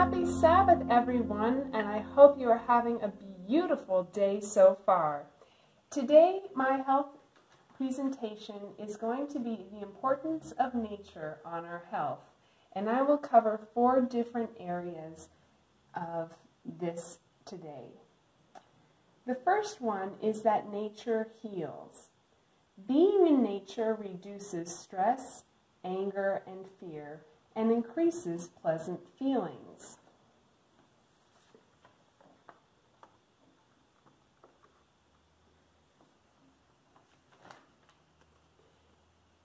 Happy Sabbath, everyone, and I hope you are having a beautiful day so far. Today, my health presentation is going to be the importance of nature on our health, and I will cover four different areas of this today. The first one is that nature heals. Being in nature reduces stress, anger, and fear, and increases pleasant feelings.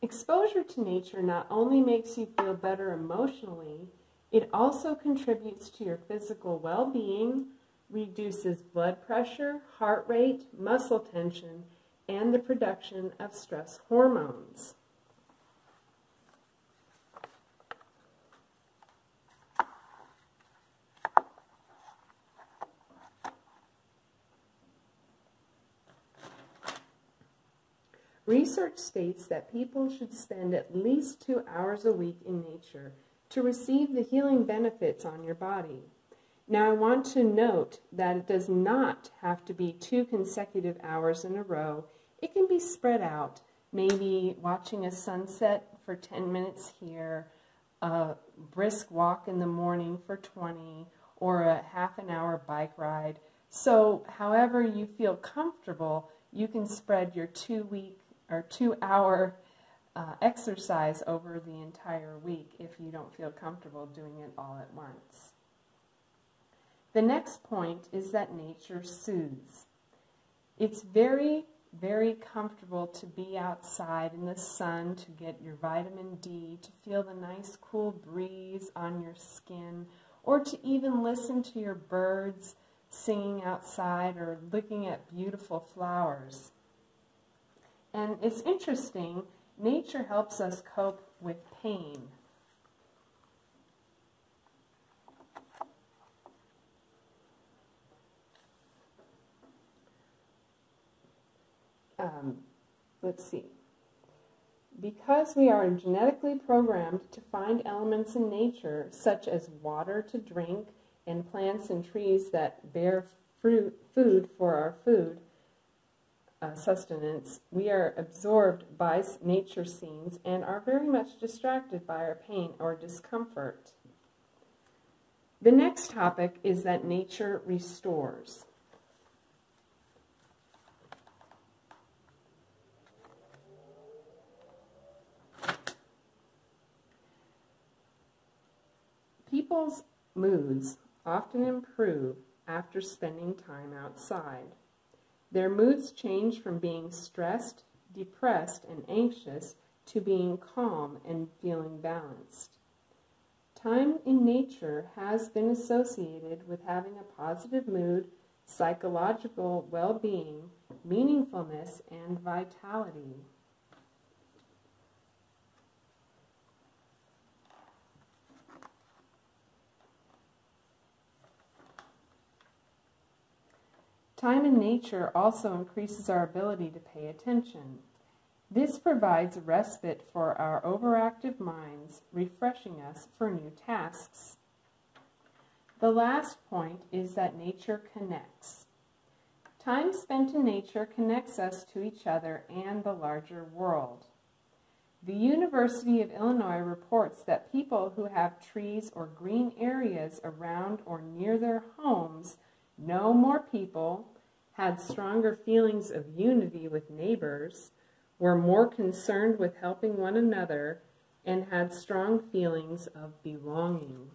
Exposure to nature not only makes you feel better emotionally, it also contributes to your physical well-being, reduces blood pressure, heart rate, muscle tension, and the production of stress hormones. Research states that people should spend at least two hours a week in nature to receive the healing benefits on your body. Now, I want to note that it does not have to be two consecutive hours in a row. It can be spread out, maybe watching a sunset for 10 minutes here, a brisk walk in the morning for 20, or a half an hour bike ride. So, however you feel comfortable, you can spread your two week or two hour uh, exercise over the entire week if you don't feel comfortable doing it all at once. The next point is that nature soothes. It's very, very comfortable to be outside in the sun, to get your vitamin D, to feel the nice cool breeze on your skin, or to even listen to your birds singing outside or looking at beautiful flowers. And it's interesting, nature helps us cope with pain. Um, let's see. Because we are genetically programmed to find elements in nature, such as water to drink and plants and trees that bear fruit, food for our food, uh, sustenance, we are absorbed by nature scenes and are very much distracted by our pain or discomfort. The next topic is that nature restores. People's moods often improve after spending time outside. Their moods change from being stressed, depressed, and anxious to being calm and feeling balanced. Time in nature has been associated with having a positive mood, psychological well-being, meaningfulness, and vitality. Time in nature also increases our ability to pay attention. This provides respite for our overactive minds, refreshing us for new tasks. The last point is that nature connects. Time spent in nature connects us to each other and the larger world. The University of Illinois reports that people who have trees or green areas around or near their homes know more people, had stronger feelings of unity with neighbors, were more concerned with helping one another, and had strong feelings of belonging.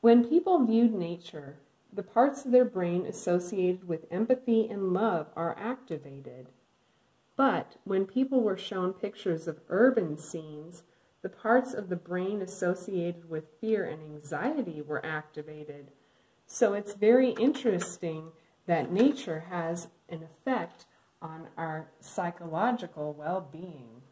When people viewed nature the parts of their brain associated with empathy and love are activated. But when people were shown pictures of urban scenes, the parts of the brain associated with fear and anxiety were activated. So it's very interesting that nature has an effect on our psychological well-being.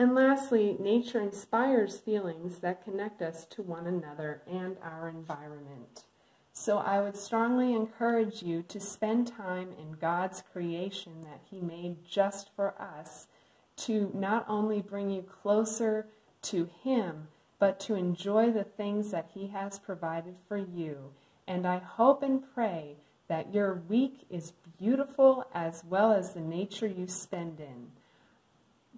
And lastly, nature inspires feelings that connect us to one another and our environment. So I would strongly encourage you to spend time in God's creation that He made just for us to not only bring you closer to Him, but to enjoy the things that He has provided for you. And I hope and pray that your week is beautiful as well as the nature you spend in.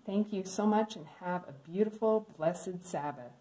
Thank you so much and have a beautiful, blessed Sabbath.